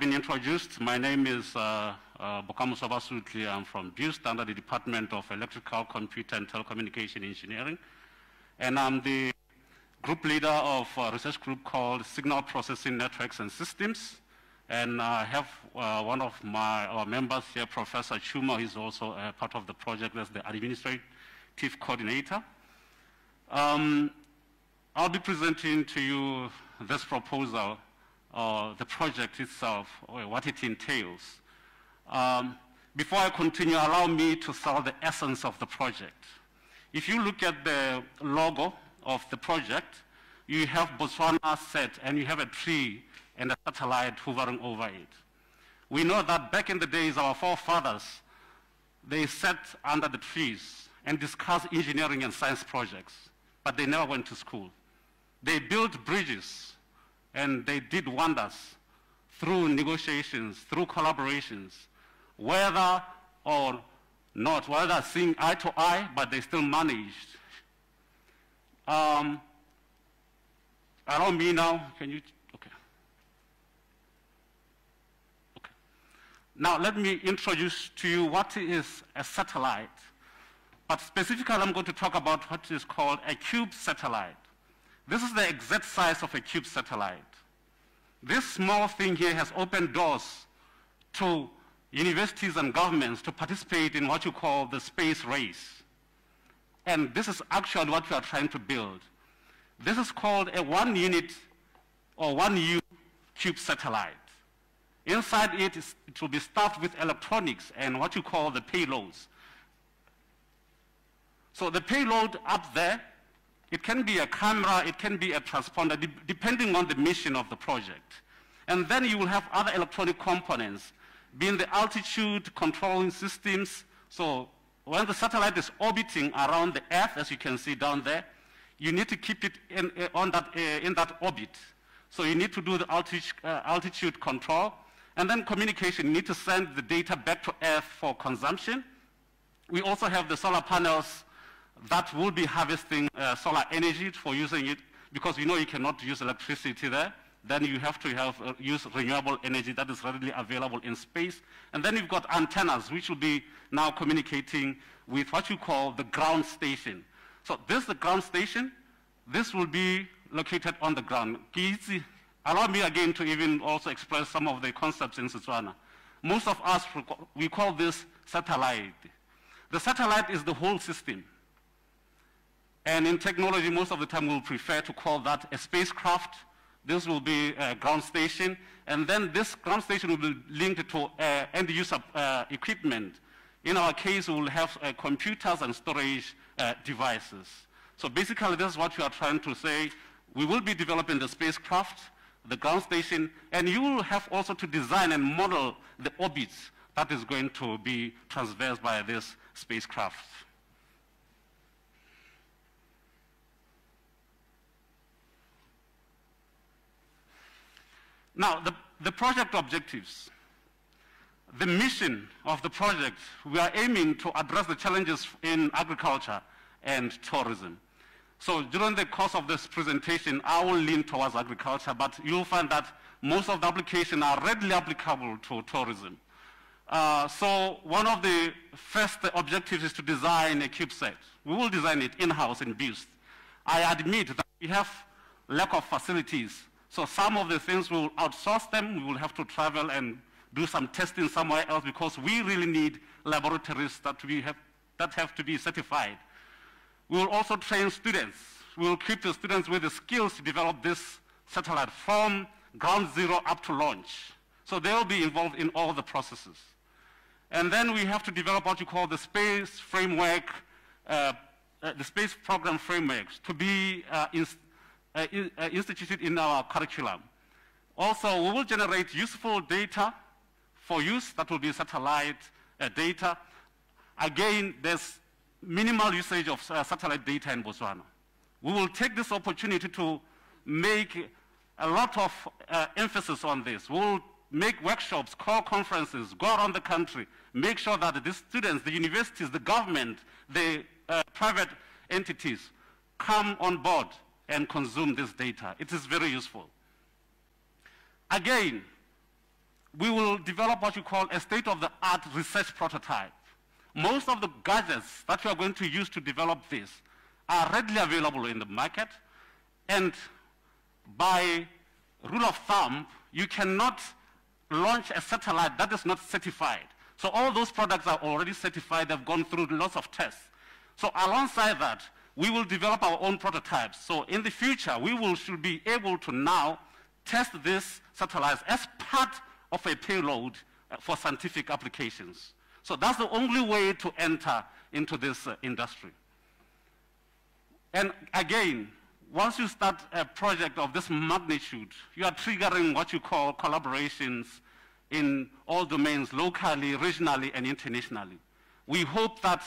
been introduced, my name is uh, uh, Bokamusa Basutli. I'm from BIUST under the Department of Electrical, Computer and Telecommunication Engineering. And I'm the group leader of a research group called Signal Processing Networks and Systems. And I have uh, one of my our members here, Professor Chuma, he's also a part of the project as the administrative chief coordinator. Um, I'll be presenting to you this proposal, uh, the project itself, or what it entails. Um, before I continue, allow me to sell the essence of the project. If you look at the logo of the project, you have Botswana Sat and you have a tree and a satellite hovering over it. We know that back in the days, our forefathers, they sat under the trees and discussed engineering and science projects, but they never went to school. They built bridges and they did wonders through negotiations, through collaborations, whether or not, whether seeing eye to eye, but they still managed. Um, me now, can you, okay. Okay. Now let me introduce to you what is a satellite. But specifically, I'm going to talk about what is called a cube satellite. This is the exact size of a cube satellite. This small thing here has opened doors to universities and governments to participate in what you call the space race. And this is actually what we are trying to build. This is called a one unit or one U cube satellite. Inside it, is, it will be stuffed with electronics and what you call the payloads. So the payload up there, it can be a camera, it can be a transponder, de depending on the mission of the project. And then you will have other electronic components, being the altitude controlling systems. So when the satellite is orbiting around the Earth, as you can see down there, you need to keep it in, uh, on that, uh, in that orbit. So you need to do the uh, altitude control. And then communication, you need to send the data back to Earth for consumption. We also have the solar panels that will be harvesting uh, solar energy for using it because you know you cannot use electricity there. Then you have to have, uh, use renewable energy that is readily available in space. And then you've got antennas, which will be now communicating with what you call the ground station. So this is the ground station. This will be located on the ground. Allow me again to even also express some of the concepts in Setswana. Most of us, we call this satellite. The satellite is the whole system. And in technology, most of the time we'll prefer to call that a spacecraft. This will be a ground station. And then this ground station will be linked to uh, end user uh, equipment. In our case, we will have uh, computers and storage uh, devices. So basically, this is what we are trying to say. We will be developing the spacecraft, the ground station, and you will have also to design and model the orbits that is going to be traversed by this spacecraft. Now, the, the project objectives. The mission of the project, we are aiming to address the challenges in agriculture and tourism. So during the course of this presentation, I will lean towards agriculture, but you'll find that most of the applications are readily applicable to tourism. Uh, so one of the first objectives is to design a CubeSat. We will design it in-house in BIUST. I admit that we have lack of facilities so some of the things we'll outsource them. We will have to travel and do some testing somewhere else because we really need laboratories that, we have, that have to be certified. We will also train students. We will equip the students with the skills to develop this satellite from ground zero up to launch. So they'll be involved in all the processes. And then we have to develop what you call the space framework, uh, uh, the space program frameworks to be uh, instituted in our curriculum. Also, we will generate useful data for use that will be satellite uh, data. Again, there's minimal usage of uh, satellite data in Botswana. We will take this opportunity to make a lot of uh, emphasis on this. We will make workshops, call conferences, go around the country, make sure that the students, the universities, the government, the uh, private entities come on board and consume this data. It is very useful. Again, we will develop what you call a state-of-the-art research prototype. Most of the gadgets that we are going to use to develop this are readily available in the market, and by rule of thumb, you cannot launch a satellite that is not certified. So all those products are already certified, they've gone through lots of tests. So alongside that, we will develop our own prototypes. So in the future, we will should be able to now test these satellites as part of a payload uh, for scientific applications. So that's the only way to enter into this uh, industry. And again, once you start a project of this magnitude, you are triggering what you call collaborations in all domains, locally, regionally, and internationally. We hope that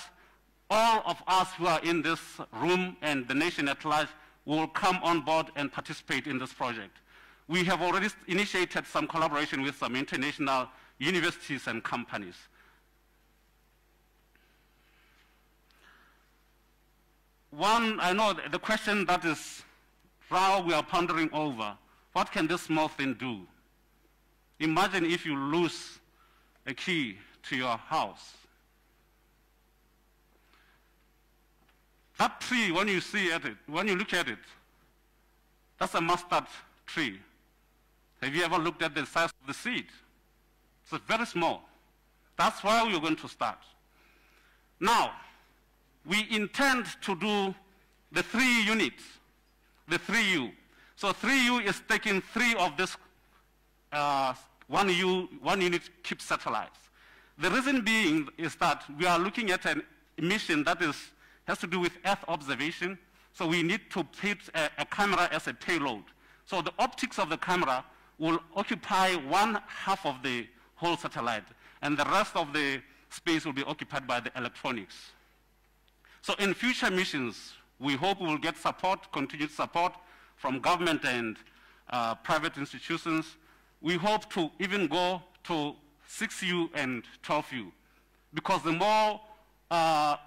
all of us who are in this room and the nation at large will come on board and participate in this project. We have already initiated some collaboration with some international universities and companies. One, I know the question that is now we are pondering over, what can this small thing do? Imagine if you lose a key to your house. That tree, when you see at it, when you look at it, that's a mustard tree. Have you ever looked at the size of the seed? It's very small. That's where we're going to start. Now, we intend to do the three units, the 3U. So 3U is taking three of this uh, one, U, one unit CUBE satellites. The reason being is that we are looking at an mission that is, has to do with Earth observation, so we need to put a, a camera as a payload. So the optics of the camera will occupy one half of the whole satellite, and the rest of the space will be occupied by the electronics. So in future missions, we hope we will get support, continued support from government and uh, private institutions. We hope to even go to 6U and 12U, because the more uh,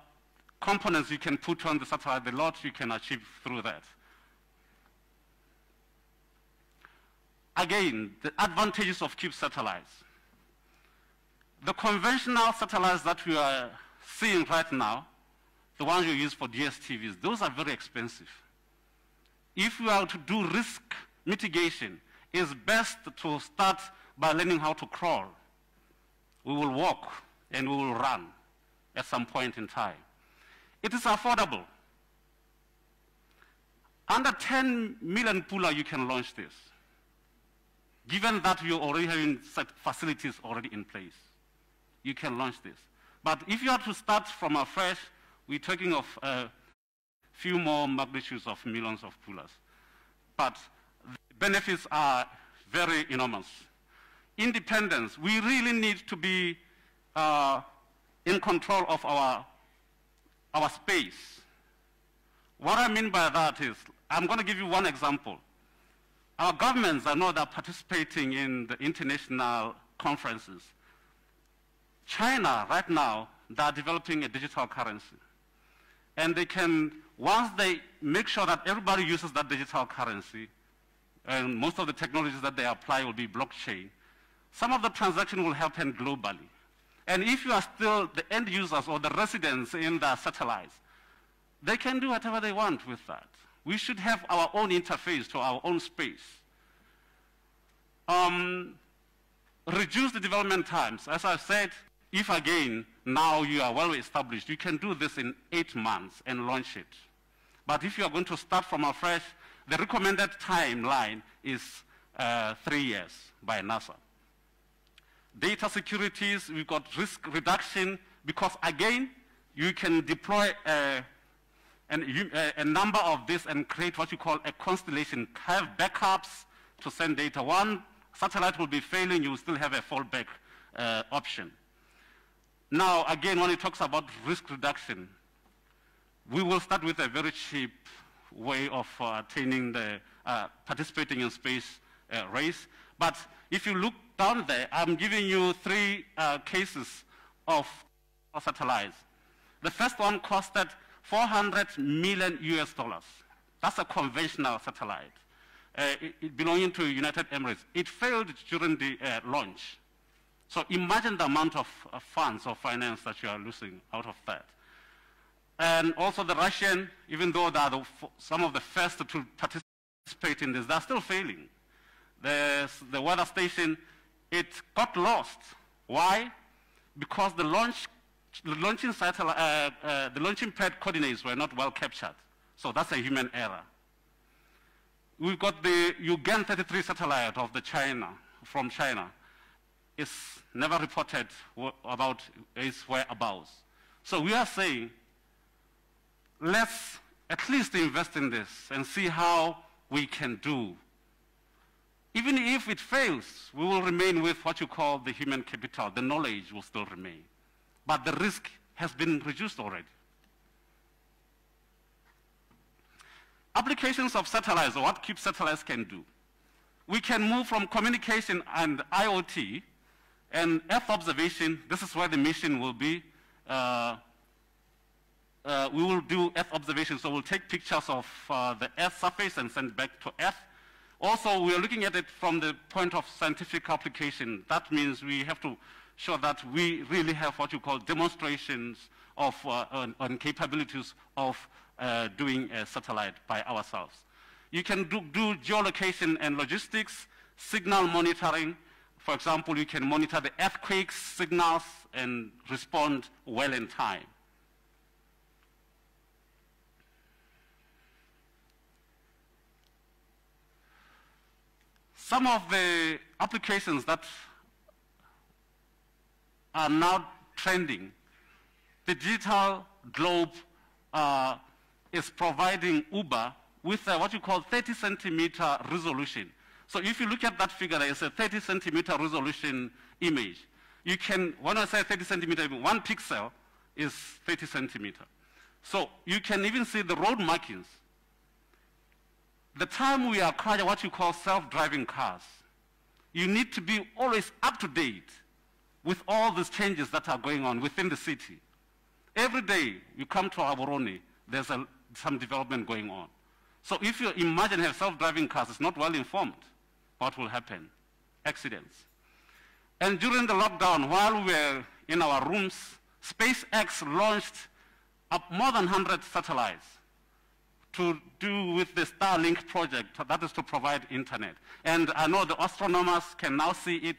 components you can put on the satellite, the lot you can achieve through that. Again, the advantages of CUBE satellites. The conventional satellites that we are seeing right now, the ones you use for DSTVs, those are very expensive. If you are to do risk mitigation, it's best to start by learning how to crawl. We will walk and we will run at some point in time. It is affordable. Under 10 million pula, you can launch this given that you are already having facilities already in place, you can launch this. But if you are to start from afresh, we're talking of a few more magnitudes of millions of pulas. But the benefits are very enormous. Independence, we really need to be uh, in control of our, our space. What I mean by that is, I'm going to give you one example. Our governments, I know, they're participating in the international conferences. China, right now, they're developing a digital currency. And they can, once they make sure that everybody uses that digital currency, and most of the technologies that they apply will be blockchain, some of the transaction will happen globally. And if you are still the end users or the residents in the satellites, they can do whatever they want with that. We should have our own interface to our own space. Um, reduce the development times. As I said, if again, now you are well established, you can do this in eight months and launch it. But if you are going to start from afresh, the recommended timeline is uh, three years by NASA. Data securities, we've got risk reduction because again, you can deploy a and uh, a number of this and create what you call a constellation, have backups to send data. One satellite will be failing, you still have a fallback uh, option. Now, again, when it talks about risk reduction, we will start with a very cheap way of uh, attaining the, uh, participating in space uh, race. But if you look down there, I'm giving you three uh, cases of satellites. The first one costed 400 million US dollars. That's a conventional satellite uh, it, it belonging to United Emirates. It failed during the uh, launch. So imagine the amount of uh, funds or finance that you are losing out of that. And also the Russian, even though they are the, some of the first to participate in this, they're still failing. The, the weather station, it got lost. Why? Because the launch, the launching satellite, uh, uh, the launching pad coordinates were not well captured. So that's a human error. We've got the Yaogan 33 satellite of the China, from China. It's never reported about its whereabouts. So we are saying, let's at least invest in this and see how we can do. Even if it fails, we will remain with what you call the human capital. The knowledge will still remain. But the risk has been reduced already. Applications of satellites, or what CUBE satellites can do. We can move from communication and IoT and Earth observation. This is where the mission will be. Uh, uh, we will do Earth observation, so we'll take pictures of uh, the Earth surface and send back to Earth. Also, we are looking at it from the point of scientific application. That means we have to show that we really have what you call demonstrations of uh, on, on capabilities of uh, doing a satellite by ourselves. You can do, do geolocation and logistics, signal monitoring. For example, you can monitor the earthquake signals and respond well in time. Some of the applications that are now trending, the digital globe uh, is providing Uber with what you call 30 centimeter resolution. So if you look at that figure, it's a 30 centimeter resolution image. You can, when I say 30 centimeter, one pixel is 30 centimeter. So you can even see the road markings. The time we acquire what you call self-driving cars, you need to be always up to date with all these changes that are going on within the city. Every day you come to Gaborone, there's a some development going on. So if you imagine have self-driving cars, it's not well informed, what will happen? Accidents. And during the lockdown, while we were in our rooms, SpaceX launched up more than 100 satellites to do with the Starlink project, that is to provide internet. And I know the astronomers can now see it.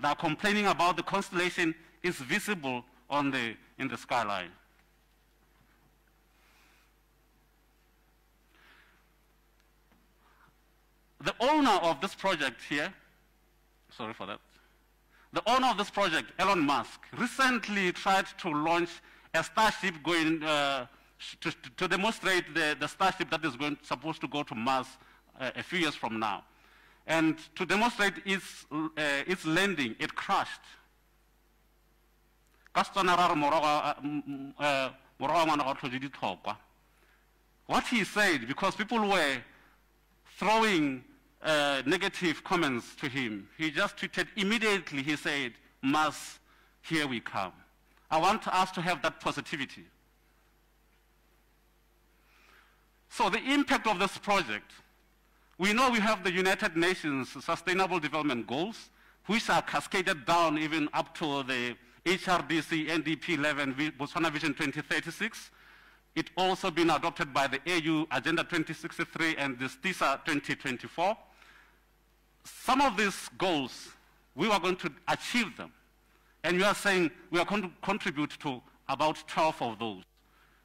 They're complaining about the constellation is visible on the, in the skyline. The owner of this project here, sorry for that, the owner of this project, Elon Musk, recently tried to launch a Starship going uh, to, to, demonstrate the, the, Starship that is going, supposed to go to Mars uh, a few years from now. And to demonstrate its, uh, its landing, it crashed. Uh, what he said, because people were throwing uh, negative comments to him. He just tweeted immediately, he said, Mars, here we come. I want us to have that positivity. So the impact of this project, we know we have the United Nations Sustainable Development Goals, which are cascaded down even up to the HRDC NDP 11 Botswana Vision 2036, it also been adopted by the AU Agenda 2063 and the STISA 2024. Some of these goals, we are going to achieve them. And you are saying we are going to contribute to about 12 of those.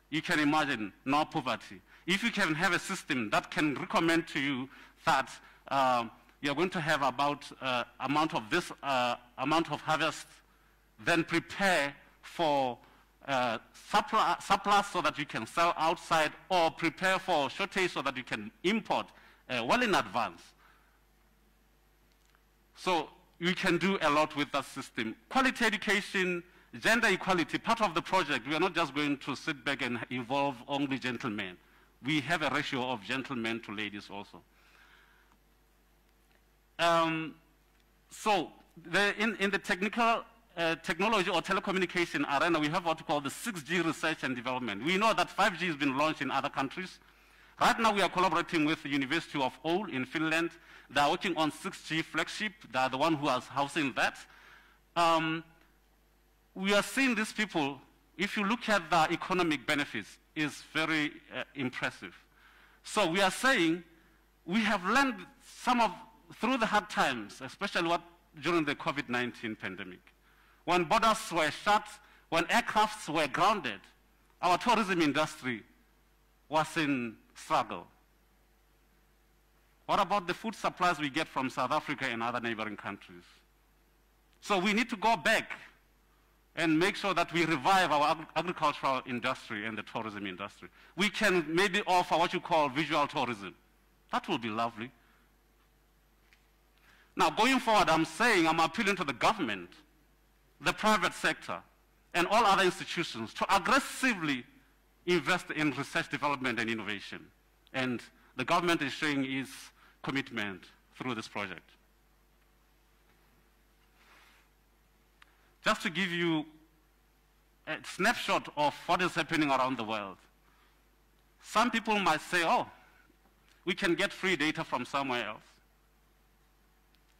You can imagine no poverty. If you can have a system that can recommend to you that uh, you're going to have about uh, amount of this uh, amount of harvest, then prepare for uh, surplus, surplus, so that you can sell outside or prepare for shortage so that you can import uh, well in advance. So we can do a lot with that system. Quality education, gender equality, part of the project, we are not just going to sit back and involve only gentlemen. We have a ratio of gentlemen to ladies also. Um, so the, in, in the technical uh, technology or telecommunication arena, we have what we call the 6G research and development. We know that 5G has been launched in other countries. Right now, we are collaborating with the University of Oulu in Finland. They are working on 6G flagship. They are the one who is housing that. um, we are seeing these people, if you look at the economic benefits, is very uh, impressive. So we are saying we have learned some of, through the hard times, especially what, during the COVID-19 pandemic, when borders were shut, when aircrafts were grounded, our tourism industry was in struggle. What about the food supplies we get from South Africa and other neighboring countries? So we need to go back and make sure that we revive our ag agricultural industry and the tourism industry. We can maybe offer what you call visual tourism. That will be lovely. Now, going forward, I'm saying, I'm appealing to the government, the private sector, and all other institutions to aggressively invest in research, development, and innovation. And the government is showing its commitment through this project. Just to give you a snapshot of what is happening around the world. Some people might say, oh, we can get free data from somewhere else.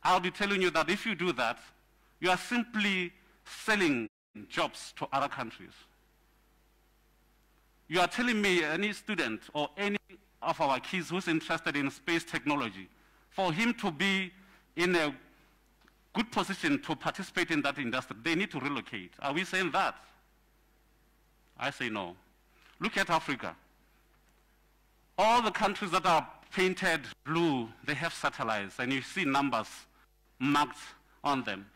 I'll be telling you that if you do that, you are simply selling jobs to other countries. You are telling me any student or any of our kids who's interested in space technology, for him to be in a good position to participate in that industry, they need to relocate. Are we saying that? I say no. Look at Africa. All the countries that are painted blue, they have satellites, and you see numbers marked on them.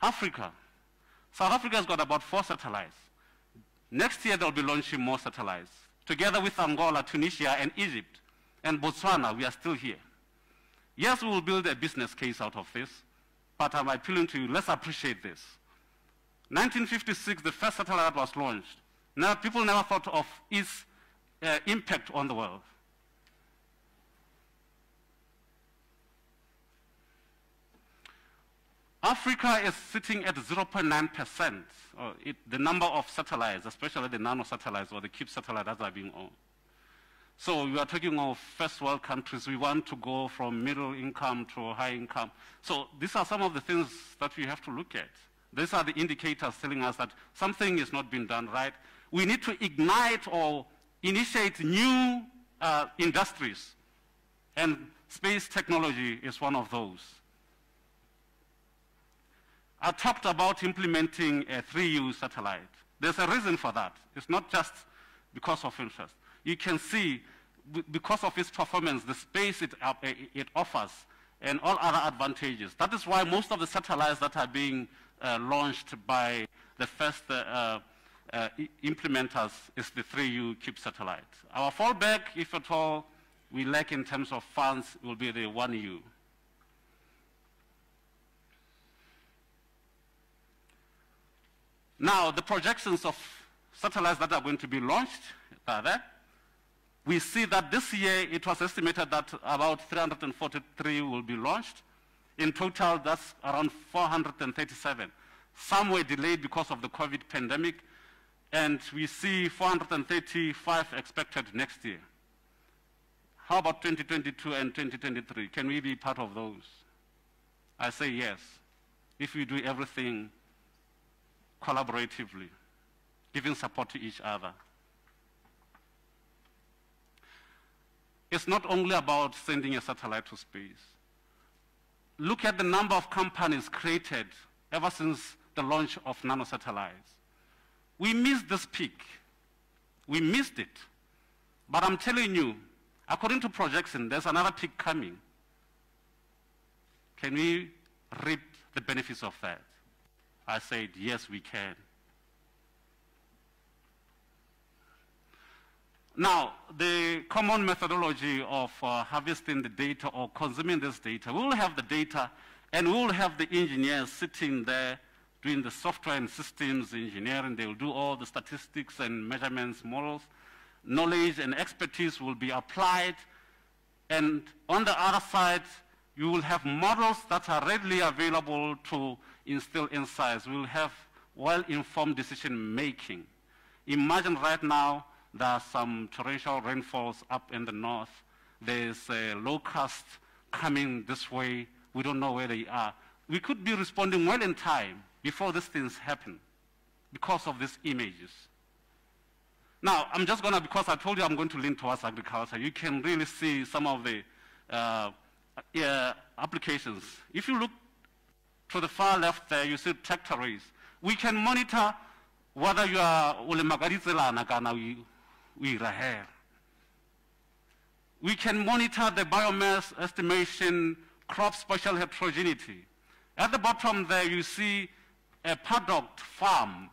Africa. South Africa has got about four satellites. Next year, they'll be launching more satellites. Together with Angola, Tunisia, and Egypt, and Botswana, we are still here. Yes, we will build a business case out of this, but I'm appealing to you, let's appreciate this. 1956, the first satellite was launched. Now, people never thought of its uh, impact on the world. Africa is sitting at 0.9%, the number of satellites, especially the nano satellites or the CubeSat satellites that are being owned. So we are talking of first world countries. We want to go from middle income to high income. So these are some of the things that we have to look at. These are the indicators telling us that something is not being done right. We need to ignite or initiate new uh, industries. And space technology is one of those. I talked about implementing a 3U satellite. There's a reason for that. It's not just because of interest you can see, because of its performance, the space it, uh, it offers, and all other advantages. That is why most of the satellites that are being uh, launched by the first uh, uh, implementers is the 3U CUBE satellite. Our fallback, if at all we lack in terms of funds, will be the 1U. Now, the projections of satellites that are going to be launched are there we see that this year it was estimated that about 343 will be launched. In total, that's around 437. Some were delayed because of the COVID pandemic, and we see 435 expected next year. How about 2022 and 2023? Can we be part of those? I say yes, if we do everything collaboratively, giving support to each other. It's not only about sending a satellite to space. Look at the number of companies created ever since the launch of nanosatellites. We missed this peak. We missed it. But I'm telling you, according to projection, there's another peak coming. Can we reap the benefits of that? I said, yes, we can. Now, the common methodology of uh, harvesting the data or consuming this data, we will have the data and we will have the engineers sitting there doing the software and systems engineering. They will do all the statistics and measurements, models. Knowledge and expertise will be applied. And on the other side, you will have models that are readily available to instill insights. We will have well-informed decision making. Imagine right now there are some torrential rainfalls up in the north. There's a locust coming this way. We don't know where they are. we could be responding well in time before these things happen because of these images. Now, I'm just going to, because I told you I'm going to lean towards agriculture, you can really see some of the uh, uh, applications. If you look to the far left there, you see tractor. We can monitor whether you are uiraher. We can monitor the biomass estimation, crop spatial heterogeneity. At the bottom there, you see a paddock farm,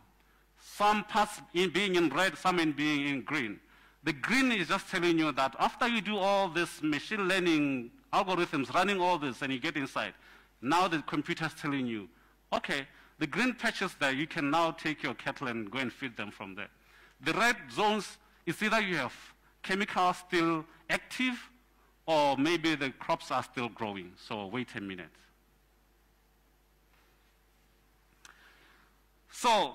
some parts in being in red, some in being in green. The green is just telling you that after you do all this machine learning algorithms, running all this, and you get inside, now the computer is telling you, okay, the green patches there, you can now take your cattle and go and feed them from there. The red zones is either you have chemicals still active or maybe the crops are still growing. So wait a minute. So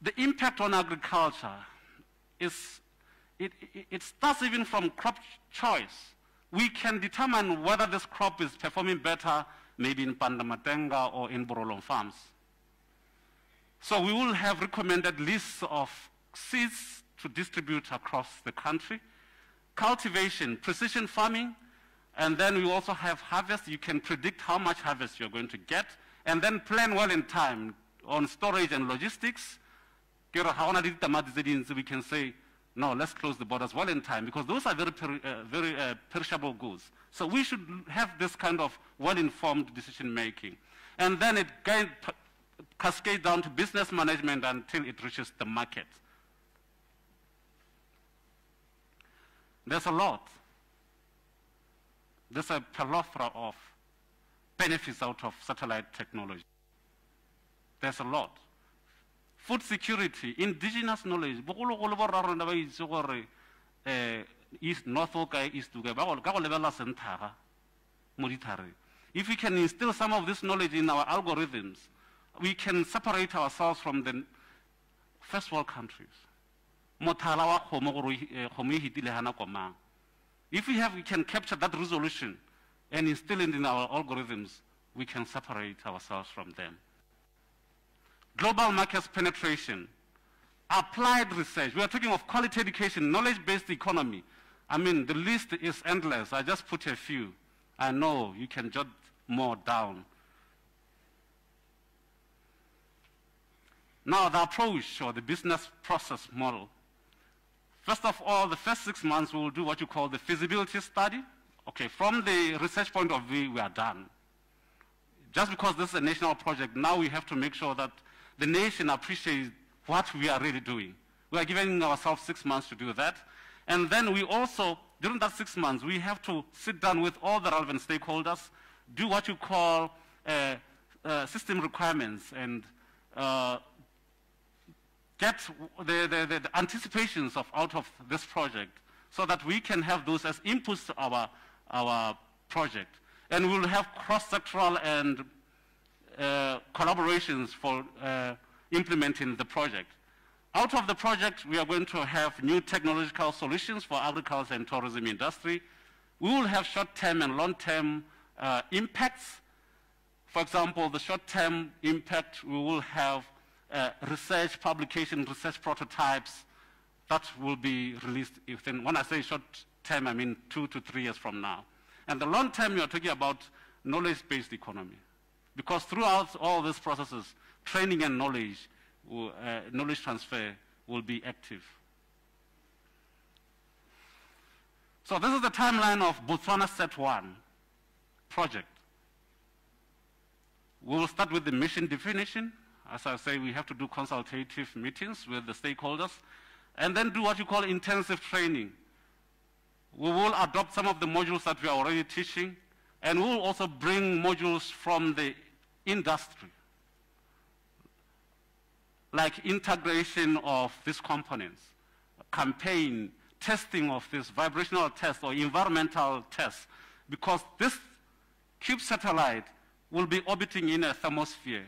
the impact on agriculture is, it, it, it starts even from crop choice. We can determine whether this crop is performing better maybe in Pandamatenga or in Barolong farms. So we will have recommended lists of seeds to distribute across the country. Cultivation, precision farming, and then we also have harvest. You can predict how much harvest you're going to get, and then plan well in time on storage and logistics. We can say, no, let's close the borders well in time because those are very, peri uh, very uh, perishable goods. So we should have this kind of well-informed decision making. And then it cascades down to business management until it reaches the market. There's a lot. There's a plethora of benefits out of satellite technology. There's a lot food security indigenous knowledge um east north o east o if we can instill some of this knowledge in our algorithms we can separate ourselves from the first world countries mothala wa kgomo gore eh, kgomo e hitile mang if we have we can capture that resolution and instill it in our algorithms we can separate ourselves from them global markets penetration, applied research. We are talking of quality education, knowledge-based economy. I mean, the list is endless. I just put a few. I know you can jot more down. Now, the approach or the business process model. First of all, the first six months, we will do what you call the feasibility study. Okay, from the research point of view, we are done. Just because this is a national project, now we have to make sure that the nation appreciates what we are really doing. We are giving ourselves six months to do that. And then we also, during that six months, we have to sit down with all the relevant stakeholders, do what you call uh, uh, system requirements and uh, get the, the, the, anticipations of out of this project so that we can have those as inputs to our, our project. And we'll have cross-sectoral and uh, collaborations for uh, implementing the project. Out of the project, we are going to have new technological solutions for agriculture and tourism industry. We will have short-term and long-term uh, impacts. For example, the short-term impact, we will have uh, research publication, research prototypes that will be released within, when I say short-term, I mean two to three years from now. And the long-term, you're talking about knowledge-based economy. Because throughout all these processes, training and knowledge, uh, knowledge transfer will be active. So this is the timeline of Botswana Sat 1 project. We will start with the mission definition. As I say, we have to do consultative meetings with the stakeholders, and then do what you call intensive training. We will adopt some of the modules that we are already teaching, and we will also bring modules from the industry, like integration of these components, campaign, testing of this vibrational test or environmental test, because this cube satellite will be orbiting in a thermosphere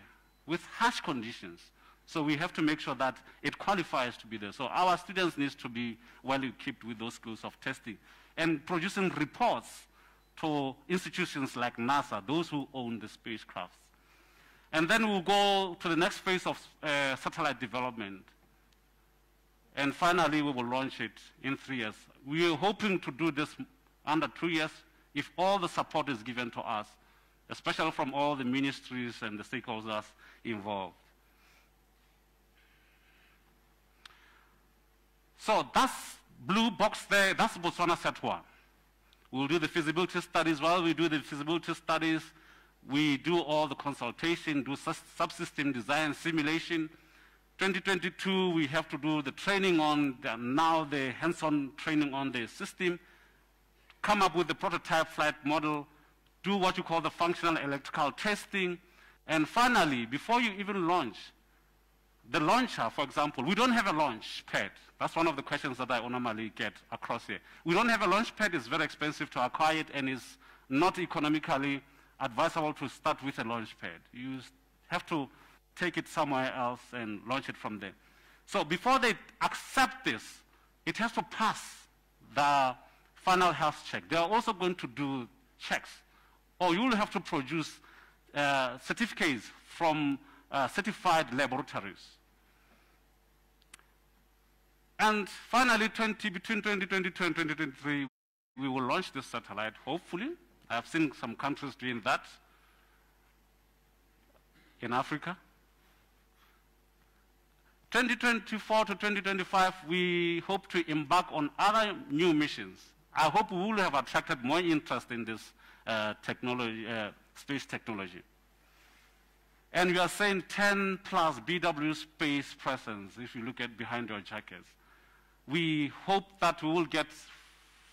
with harsh conditions. So we have to make sure that it qualifies to be there. So our students need to be well equipped with those skills of testing and producing reports to institutions like NASA, those who own the spacecrafts. And then we'll go to the next phase of uh, satellite development. And finally, we will launch it in three years. We are hoping to do this under two years if all the support is given to us, especially from all the ministries and the stakeholders involved. So that's blue box there, that's Botswana Sat 1. We'll do the feasibility studies. While we do the feasibility studies, we do all the consultation, do subsystem design, simulation. 2022, we have to do the training on, the, now the hands-on training on the system, come up with the prototype flight model, do what you call the functional electrical testing, and finally, before you even launch, the launcher, for example, we don't have a launch pad. That's one of the questions that I normally get across here. We don't have a launch pad. It's very expensive to acquire it, and it's not economically advisable to start with a launch pad. You have to take it somewhere else and launch it from there. So before they accept this, it has to pass the final health check. They are also going to do checks. Or you will have to produce uh, certificates from uh, certified laboratories. And finally, 20, between 2022 and 2023, we will launch this satellite, hopefully. I've seen some countries doing that in Africa. 2024 to 2025, we hope to embark on other new missions. I hope we will have attracted more interest in this uh, technology, uh, space technology. And we are saying 10 plus BW space presence if you look at behind your jackets. We hope that we will get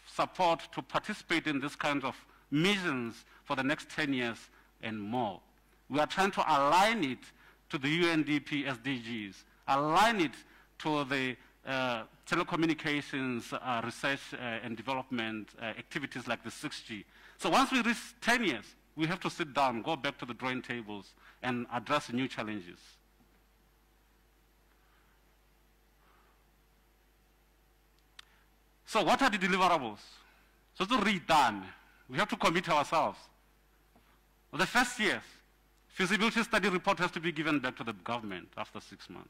support to participate in this kind of missions for the next 10 years and more. We are trying to align it to the UNDP SDGs, align it to the uh, telecommunications uh, research uh, and development uh, activities like the 6G. So once we reach 10 years, we have to sit down, go back to the drawing tables, and address new challenges. So what are the deliverables? So to read done. We have to commit ourselves. The first year, feasibility study report has to be given back to the government after six months.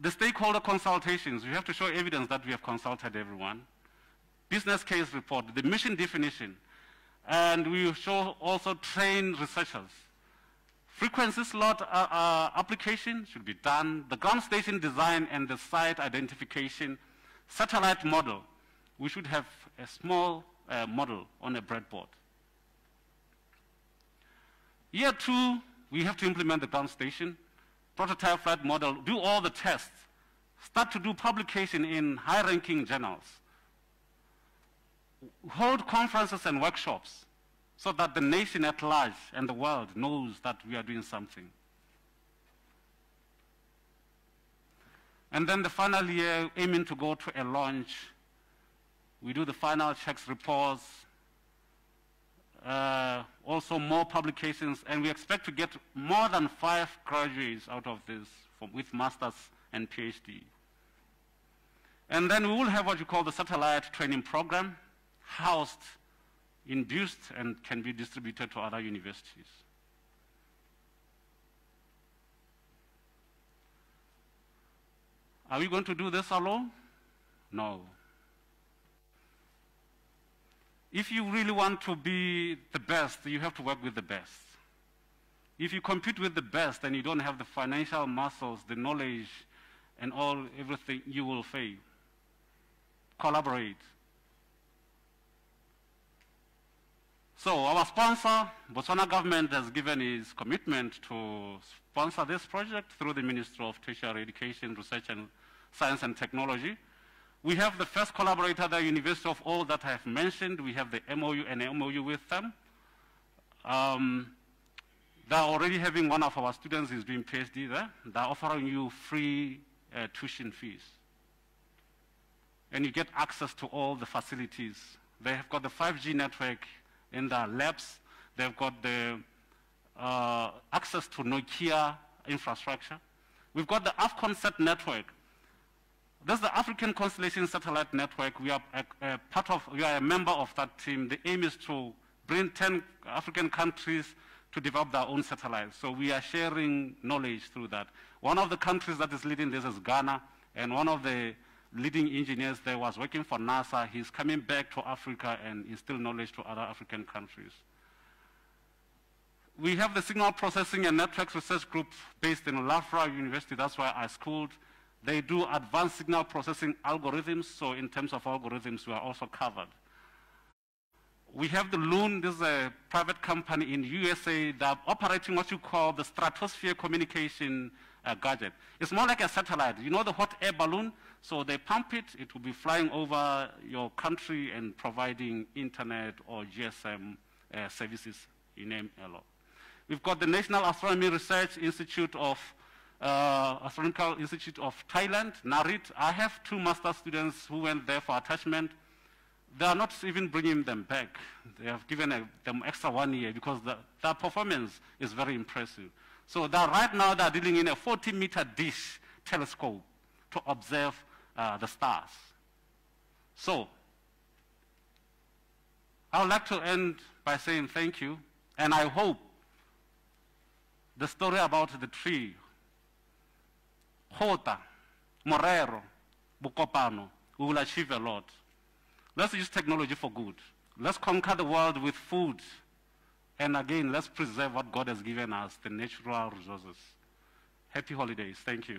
The stakeholder consultations, we have to show evidence that we have consulted everyone. Business case report, the mission definition, and we show also train researchers. Frequency slot uh, uh, application should be done. The ground station design and the site identification satellite model, we should have a small uh, model on a breadboard. Year two, we have to implement the ground station, prototype flight model, do all the tests, start to do publication in high-ranking journals, hold conferences and workshops so that the nation at large and the world knows that we are doing something. And then the final year, aiming to go to a launch, we do the final checks reports, uh, also more publications, and we expect to get more than five graduates out of this from, with masters and PhD. And then we will have what you call the satellite training program, housed, induced, and can be distributed to other universities. Are we going to do this alone? No. If you really want to be the best, you have to work with the best. If you compete with the best and you don't have the financial muscles, the knowledge, and all everything, you will fail. Collaborate. So our sponsor, Botswana government has given its commitment to sponsor this project through the Ministry of Tertiary Education, Research and Science and Technology. We have the first collaborator, the University of Oulu that I have mentioned. We have the MOU and MOU with them. Um, they're already having one of our students is doing PhD there. They're offering you free uh, tuition fees. And you get access to all the facilities. They have got the 5G network in their labs. They've got the uh, access to Nokia infrastructure. We've got the AFCONSAT network. That's the African Constellation Satellite Network. We are a, a part of, we are a member of that team. The aim is to bring 10 African countries to develop their own satellites. So we are sharing knowledge through that. One of the countries that is leading this is Ghana, and one of the leading engineers there was working for NASA. He's coming back to Africa and instill knowledge to other African countries. We have the Signal Processing and Networks Research Group based in Loughborough University. That's where I schooled. They do advanced signal processing algorithms, so in terms of algorithms, we are also covered. We have the Loon, this is a private company in USA that operating what you call the stratosphere communication uh, gadget. It's more like a satellite. You know the hot air balloon? So they pump it, it will be flying over your country and providing internet or GSM uh, services, you name a lot. We've got the National Astronomy Research Institute of uh, Astronomical Institute of Thailand, NARIT. I have two master students who went there for attachment. They are not even bringing them back. They have given a, them extra one year because the, their performance is very impressive. So right now they're dealing in a 40-meter dish telescope to observe uh, the stars. So I would like to end by saying thank you, and I hope the story about the tree Hota, Morero, Bukopano, we will achieve a lot. Let's use technology for good. Let's conquer the world with food. And again, let's preserve what God has given us, the natural resources. Happy holidays. Thank you.